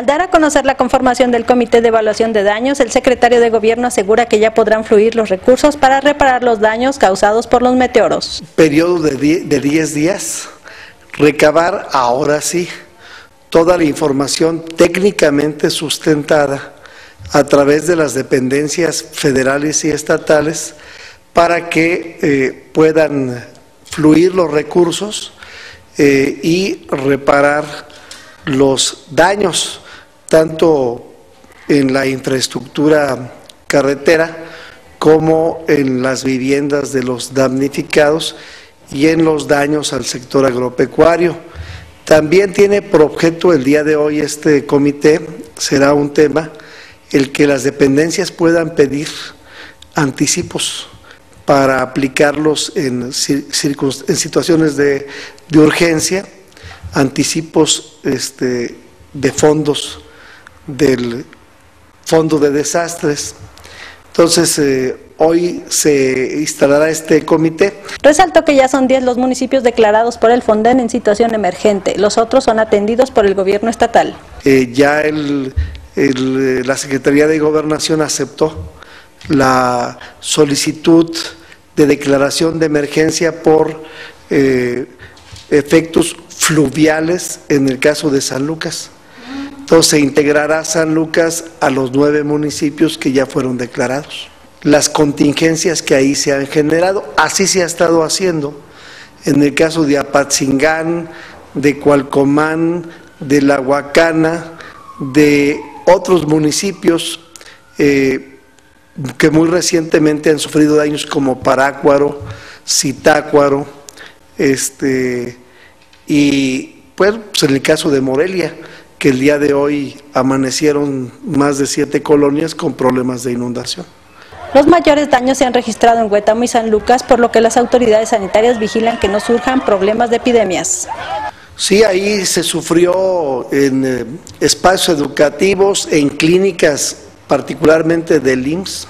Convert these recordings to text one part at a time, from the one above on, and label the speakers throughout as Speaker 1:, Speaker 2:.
Speaker 1: Al dar a conocer la conformación del Comité de Evaluación de Daños, el secretario de Gobierno asegura que ya podrán fluir los recursos para reparar los daños causados por los meteoros.
Speaker 2: Periodo de 10 días, recabar ahora sí toda la información técnicamente sustentada a través de las dependencias federales y estatales para que eh, puedan fluir los recursos eh, y reparar los daños, tanto en la infraestructura carretera como en las viviendas de los damnificados y en los daños al sector agropecuario. También tiene por objeto el día de hoy este comité, será un tema, el que las dependencias puedan pedir anticipos para aplicarlos en, situaciones de, urgencia, anticipos este, de fondos del Fondo de Desastres. Entonces, eh, hoy se instalará este comité.
Speaker 1: Resaltó que ya son 10 los municipios declarados por el Fonden en situación emergente, los otros son atendidos por el gobierno estatal.
Speaker 2: Eh, ya el, eh, la Secretaría de Gobernación aceptó la solicitud de declaración de emergencia por eh, efectos fluviales en el caso de San Lucas. Entonces se integrará San Lucas a los nueve municipios que ya fueron declarados. Las contingencias que ahí se han generado, así se ha estado haciendo. En el caso de Apatzingán, de Cualcomán, de La Huacana, de otros municipios eh, que muy recientemente han sufrido daños como Parácuaro, Citácuaro, este, y pues, en el caso de Morelia, que el día de hoy amanecieron más de siete colonias con problemas de inundación.
Speaker 1: Los mayores daños se han registrado en Huetamo y San Lucas, por lo que las autoridades sanitarias vigilan que no surjan problemas de epidemias.
Speaker 2: Sí, ahí se sufrió en eh, espacios educativos, en clínicas, particularmente del IMSS,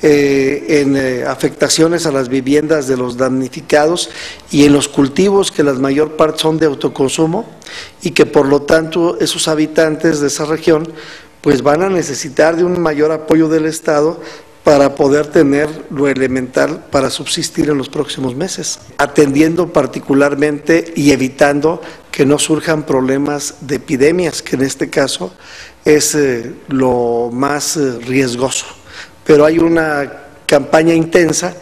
Speaker 2: eh, en eh, afectaciones a las viviendas de los damnificados y en los cultivos que la mayor parte son de autoconsumo y que por lo tanto esos habitantes de esa región pues van a necesitar de un mayor apoyo del Estado para poder tener lo elemental para subsistir en los próximos meses, atendiendo particularmente y evitando que no surjan problemas de epidemias, que en este caso es eh, lo más eh, riesgoso. Pero hay una campaña intensa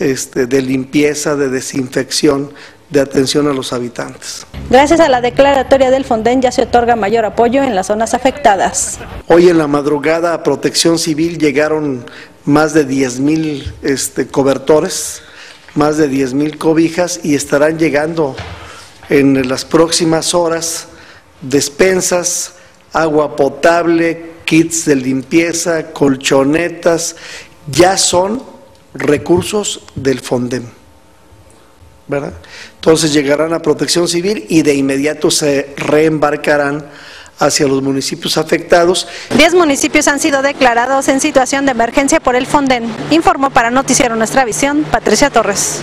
Speaker 2: este, de limpieza, de desinfección, de atención a los habitantes.
Speaker 1: Gracias a la declaratoria del Fonden ya se otorga mayor apoyo en las zonas afectadas.
Speaker 2: Hoy en la madrugada a Protección Civil llegaron más de 10 mil este, cobertores, más de 10 mil cobijas y estarán llegando en las próximas horas despensas, agua potable, kits de limpieza, colchonetas, ya son recursos del FONDEM. Entonces llegarán a protección civil y de inmediato se reembarcarán hacia los municipios afectados.
Speaker 1: Diez municipios han sido declarados en situación de emergencia por el Fonden, informó para Noticiero Nuestra Visión Patricia Torres.